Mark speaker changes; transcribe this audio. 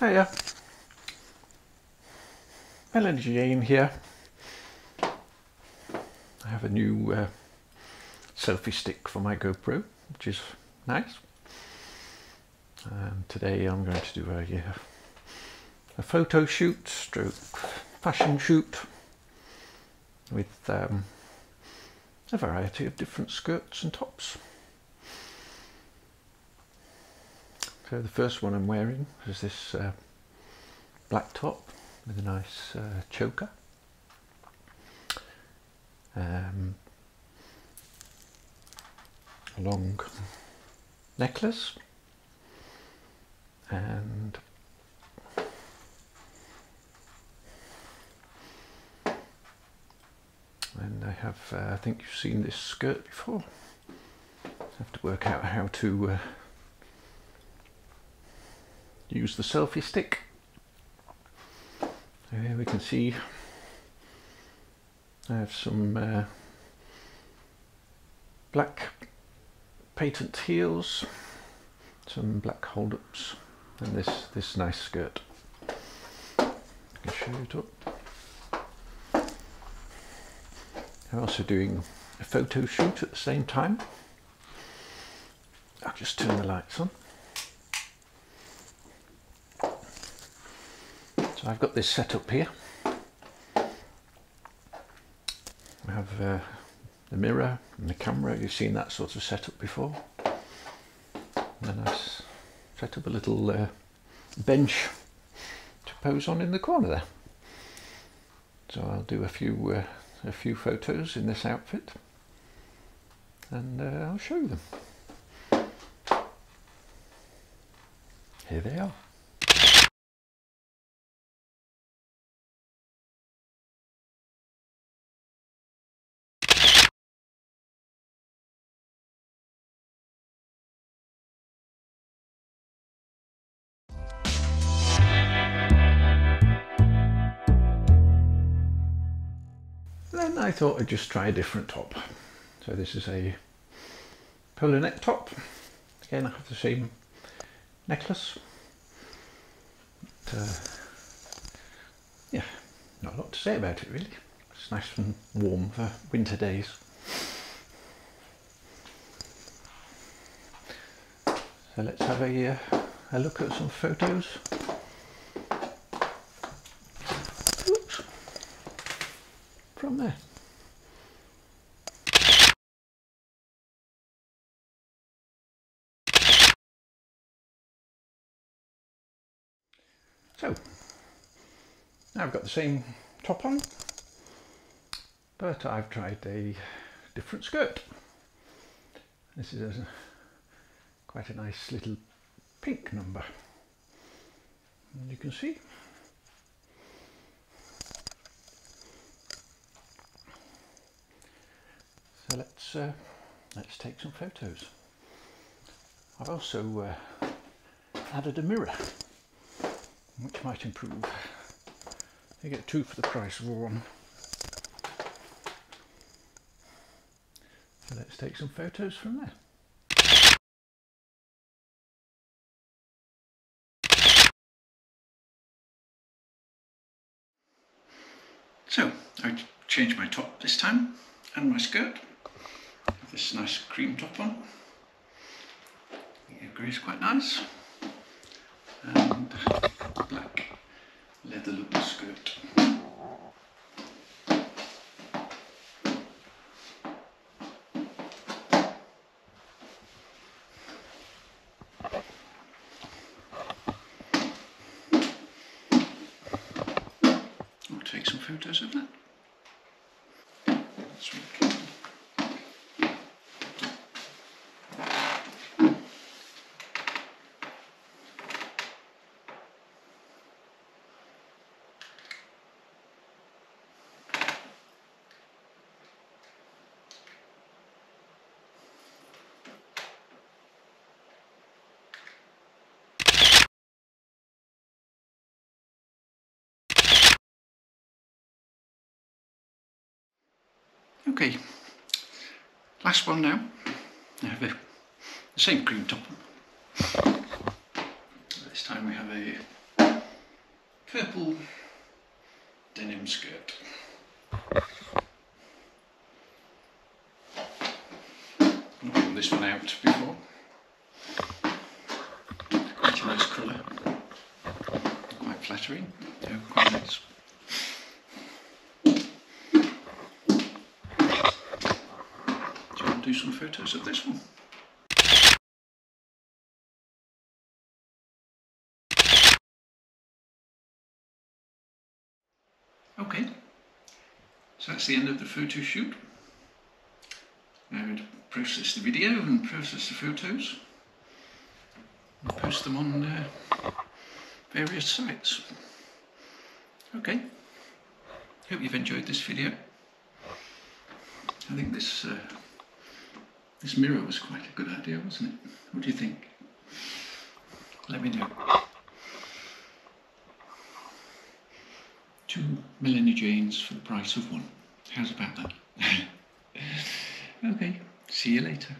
Speaker 1: Hiya. Melanie Jane here. I have a new uh, selfie stick for my GoPro, which is nice. And today I'm going to do a, a photo shoot, stroke fashion shoot with um, a variety of different skirts and tops. So the first one I'm wearing is this uh, black top with a nice uh, choker. Um, a long necklace and and I have uh, I think you've seen this skirt before I have to work out how to uh, use the selfie stick. So here we can see I have some uh, black patent heels, some black hold-ups and this, this nice skirt. I can show it up. I'm also doing a photo shoot at the same time. I'll just turn the lights on. So I've got this set up here. I have uh, the mirror and the camera. You've seen that sort of setup before. And I set up a little uh, bench to pose on in the corner there. So I'll do a few uh, a few photos in this outfit, and uh, I'll show them. Here they are. Then I thought I'd just try a different top. So this is a polo neck top. Again, I have the same necklace. But, uh, yeah, not a lot to say about it really. It's nice and warm for winter days. So let's have a, uh, a look at some photos. There. So, now I've got the same top on, but I've tried a different skirt. This is a, quite a nice little pink number. And you can see. So let's uh, let's take some photos. I've also uh, added a mirror which might improve. You get two for the price of one. So let's take some photos from there. So I changed my top this time and my skirt. This nice cream top on. The grey is quite nice. And black leather looking skirt. I'll take some photos of that. That's really cool. Okay, last one now. I have a, the same cream top. This time we have a purple denim skirt. I've worn this one out before. Quite a nice colour. Quite flattering. Yeah, quite nice. Do do some photos of this one? Okay, so that's the end of the photo shoot. Now to process the video and process the photos and post them on uh, various sites. Okay, hope you've enjoyed this video. I think this uh, this mirror was quite a good idea, wasn't it? What do you think? Let me know. Two Melanie Janes for the price of one. How's about that? okay, see you later.